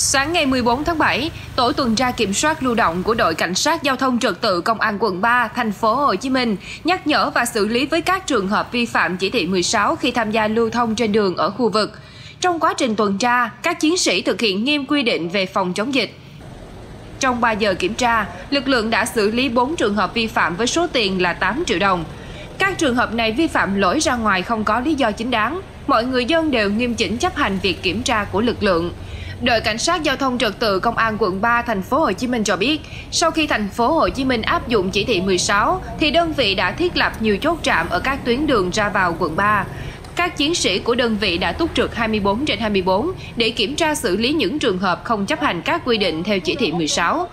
Sáng ngày 14 tháng 7, tổ tuần tra kiểm soát lưu động của đội cảnh sát giao thông trật tự công an quận 3, thành phố Hồ Chí Minh nhắc nhở và xử lý với các trường hợp vi phạm chỉ thị 16 khi tham gia lưu thông trên đường ở khu vực. Trong quá trình tuần tra, các chiến sĩ thực hiện nghiêm quy định về phòng chống dịch. Trong 3 giờ kiểm tra, lực lượng đã xử lý 4 trường hợp vi phạm với số tiền là 8 triệu đồng. Các trường hợp này vi phạm lỗi ra ngoài không có lý do chính đáng. Mọi người dân đều nghiêm chỉnh chấp hành việc kiểm tra của lực lượng. Đội cảnh sát giao thông trật tự công an quận 3 thành phố Hồ Chí Minh cho biết, sau khi thành phố Hồ Chí Minh áp dụng chỉ thị 16 thì đơn vị đã thiết lập nhiều chốt trạm ở các tuyến đường ra vào quận 3. Các chiến sĩ của đơn vị đã túc trực 24 trên 24 để kiểm tra xử lý những trường hợp không chấp hành các quy định theo chỉ thị 16.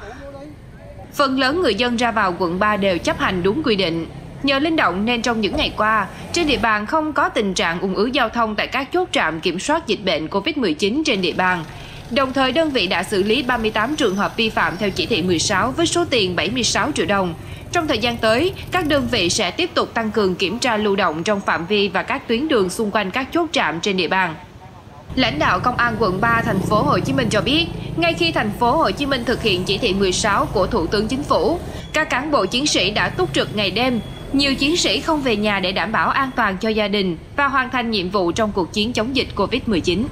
Phần lớn người dân ra vào quận 3 đều chấp hành đúng quy định. Nhờ linh động nên trong những ngày qua, trên địa bàn không có tình trạng ủng ứ giao thông tại các chốt trạm kiểm soát dịch bệnh COVID-19 trên địa bàn. Đồng thời đơn vị đã xử lý 38 trường hợp vi phạm theo chỉ thị 16 với số tiền 76 triệu đồng. Trong thời gian tới, các đơn vị sẽ tiếp tục tăng cường kiểm tra lưu động trong phạm vi và các tuyến đường xung quanh các chốt trạm trên địa bàn. Lãnh đạo Công an quận 3 thành phố Hồ Chí Minh cho biết, ngay khi thành phố Hồ Chí Minh thực hiện chỉ thị 16 của Thủ tướng Chính phủ, các cán bộ chiến sĩ đã túc trực ngày đêm. Nhiều chiến sĩ không về nhà để đảm bảo an toàn cho gia đình và hoàn thành nhiệm vụ trong cuộc chiến chống dịch COVID-19.